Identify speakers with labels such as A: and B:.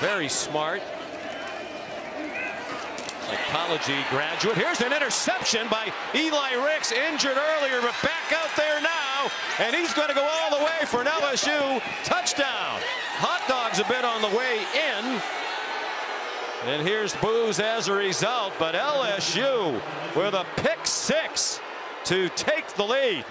A: Very smart. Psychology graduate. Here's an interception by Eli Ricks, injured earlier, but back out there now. And he's going to go all the way for an LSU touchdown. Hot dogs a bit on the way in. And here's Booze as a result, but LSU with a pick six to take the lead.